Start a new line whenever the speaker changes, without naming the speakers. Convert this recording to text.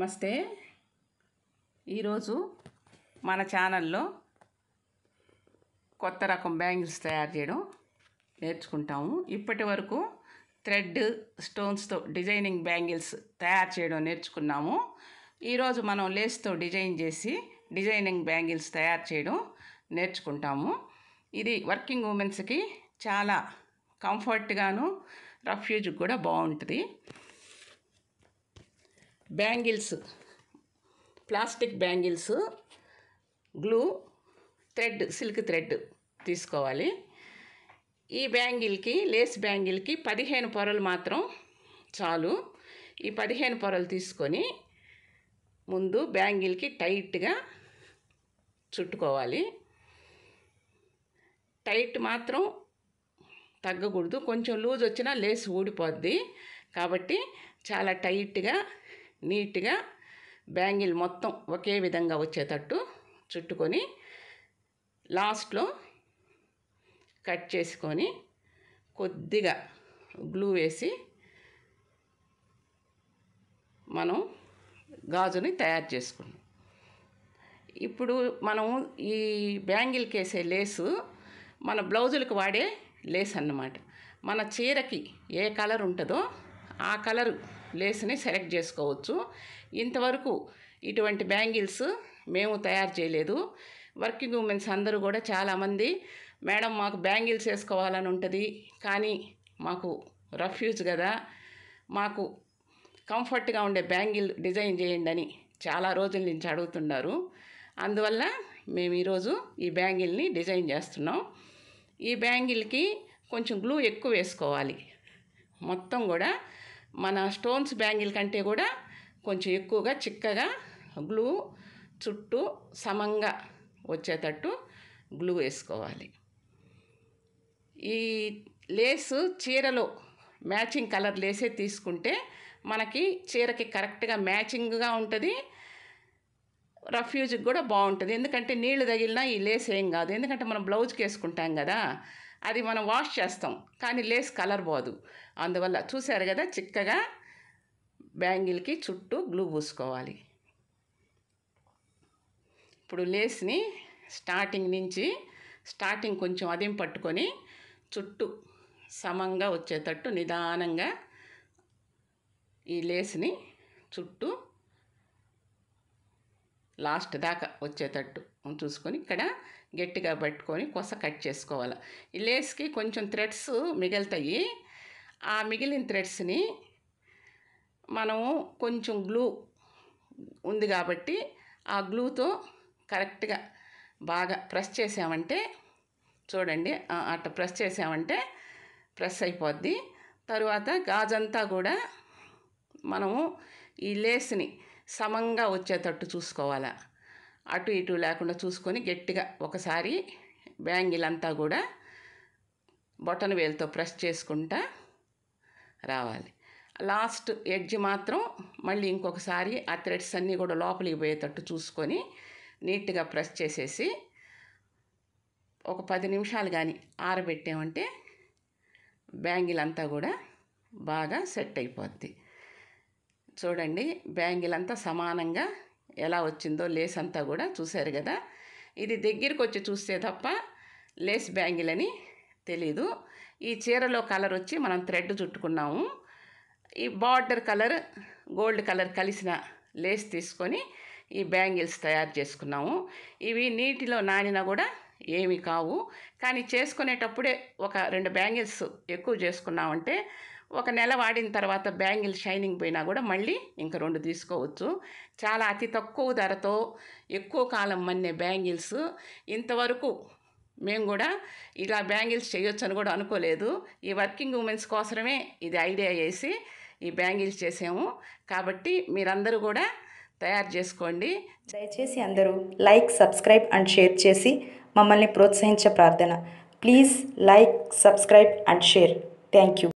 నమస్తే. ఈరోజు మన ఛానల్లో కొత్త రకం బ్యాంగిల్స్ తయారు చేయడం నేర్చుకుంటాము. ఇప్పటి వరకు థ్రెడ్ స్టోన్స్తో డిజైనింగ్ బ్యాంగిల్స్ తయారు చేయడం నేర్చుకున్నాము. ఈరోజు మనం లేస్తో డిజైన్ చేసి డిజైనింగ్ బ్యాంగిల్స్ తయారు చేయడం నేర్చుకుంటాము. ఇది వర్కింగ్ ఉమెన్స్కి చాలా కంఫర్ట్గాను రఫ్యూజ్కి కూడా బాగుంటుంది. Bangles plastic bangles glue thread silk thread తీసుకోవాలి. ఈ బ్యాంగిల్కి లేస్ బ్యాంగిల్కి పదిహేను పొరలు మాత్రం చాలు. ఈ పదిహేను పొరలు తీసుకొని ముందు బ్యాంగిల్కి టైట్గా చుట్టుకోవాలి. టైట్ మాత్రం తగ్గకూడదు. కొంచెం లూజ్ వచ్చినా లేస్ ఊడిపోద్ది. కాబట్టి చాలా టైట్గా నీట్గా బ్యాంగిల్ మొత్తం ఒకే విధంగా వచ్చేటట్టు చుట్టుకొని లాస్ట్లో కట్ చేసుకొని కొద్దిగా గ్లూ వేసి మనం గాజుని తయారు చేసుకున్నాం. ఇప్పుడు మనం ఈ బ్యాంగిల్కి వేసే లేసు మన బ్లౌజులకు వాడే లేస్ అన్నమాట మన చీరకి ఏ కలర్ ఉంటుందో ఆ కలరు లేస్ని సెలెక్ట్ చేసుకోవచ్చు. ఇంతవరకు ఇటువంటి బ్యాంగిల్స్ మేము తయారు చేయలేదు. వర్కింగ్ ఉమెన్స్ అందరూ కూడా చాలామంది మేడం మాకు బ్యాంగిల్స్ వేసుకోవాలని ఉంటుంది కానీ మాకు రఫ్ యూజ్ కదా మాకు కంఫర్ట్గా ఉండే బ్యాంగిల్ డిజైన్ చేయండి అని చాలా రోజుల నుంచి అడుగుతున్నారు. అందువల్ల మేము ఈరోజు ఈ బ్యాంగిల్ని డిజైన్ చేస్తున్నాం. ఈ బ్యాంగిల్కి కొంచెం గ్లూ ఎక్కువ వేసుకోవాలి. మొత్తం కూడా మన స్టోన్స్ బ్యాంగిల్ కంటే కూడా కొంచెం ఎక్కువగా చిక్కగా గ్లూ చుట్టూ సమంగా వచ్చేటట్టు గ్లూ వేసుకోవాలి. ఈ లేసు చీరలో మ్యాచింగ్ కలర్ లేసే తీసుకుంటే మనకి చీరకి కరెక్ట్గా మ్యాచింగ్గా ఉంటుంది. రఫ్యూజ్కి కూడా బాగుంటుంది. ఎందుకంటే నీళ్ళు తగిలినా ఈ లేస్ ఏం కాదు. ఎందుకంటే మనం బ్లౌజ్కి వేసుకుంటాం కదా అది మనం వాష్ చేస్తాం. కానీ లేస్ కలర్ పోదు. అందువల్ల చూసారు కదా చిక్కగా బ్యాంగిల్కి చుట్టూ గ్లూ పూసుకోవాలి. ఇప్పుడు లేస్ని స్టార్టింగ్ నుంచి స్టార్టింగ్ కొంచెం అదేం పట్టుకొని చుట్టూ సమంగా వచ్చేటట్టు నిదానంగా ఈ లేస్ని చుట్టూ లాస్ట్ దాకా వచ్చేటట్టు చూసుకొని ఇక్కడ గట్టిగా పట్టుకొని కొస కట్ చేసుకోవాలి. ఈ లేస్కి కొంచెం థ్రెడ్స్ మిగులుతాయి. ఆ మిగిలిన థ్రెడ్స్ని మనము కొంచెం గ్లూ ఉంది కాబట్టి ఆ గ్లూతో కరెక్ట్గా బాగా ప్రెస్ చేసామంటే చూడండి అట్ట అట్లా ప్రెస్ చేసామంటే ప్రెస్ అయిపోద్ది. తరువాత గాజంతా కూడా మనము ఈ లేస్ని సమంగా వచ్చేటట్టు చూసుకోవాలా. అటు ఇటు లేకుండా చూసుకొని గట్టిగా ఒకసారి బ్యాంగిల్ అంతా కూడా బొటన వేలుతో ప్రెస్ చేసుకుంటా రావాలి. లాస్ట్ ఎడ్జ్ మాత్రం మళ్ళీ ఇంకొకసారి ఆ థ్రెడ్స్ అన్నీ కూడా లోపలికి పోయేటట్టు చూసుకొని నీట్గా ప్రెస్ చేసేసి ఒక పది నిమిషాలు కానీ ఆరబెట్టామంటే బ్యాంగిల్ అంతా కూడా బాగా సెట్ అయిపోద్ది. చూడండి బ్యాంగిల్ అంతా సమానంగా ఎలా వచ్చిందో లేస్ అంతా కూడా చూశారు కదా. ఇది దగ్గరికి వచ్చి చూస్తే తప్ప లేస్ బ్యాంగిల్ అని తెలీదు. ఈ చీరలో కలర్ వచ్చి మనం థ్రెడ్ చుట్టుకున్నాము. ఈ బార్డర్ కలర్ గోల్డ్ కలర్ కలిసిన లేస్ తీసుకొని ఈ బ్యాంగిల్స్ తయారు చేసుకున్నాము. ఇవి నీటిలో నానినా కూడా ఏమి కావు. కానీ చేసుకునేటప్పుడే ఒక రెండు బ్యాంగిల్స్ ఎక్కువ చేసుకున్నామంటే ఒక నెల వాడిన తర్వాత బ్యాంగిల్ షైనింగ్ పోయినా కూడా మళ్ళీ ఇంక రెండు తీసుకోవచ్చు. చాలా అతి తక్కువ ధరతో ఎక్కువ కాలం మన్నే బ్యాంగిల్స్. ఇంతవరకు మేము కూడా ఇలా బ్యాంగిల్స్ చేయొచ్చు అని కూడా అనుకోలేదు. ఈ వర్కింగ్ ఉమెన్స్ కోసమే ఇది ఐడియా చేసి ఈ బ్యాంగిల్స్ చేసాము. కాబట్టి మీరందరూ కూడా తయారు చేసుకోండి.
దయచేసి అందరూ లైక్ సబ్స్క్రైబ్ అండ్ షేర్ చేసి మమ్మల్ని ప్రోత్సహించే ప్రార్థన. Please like subscribe and share. Thank you.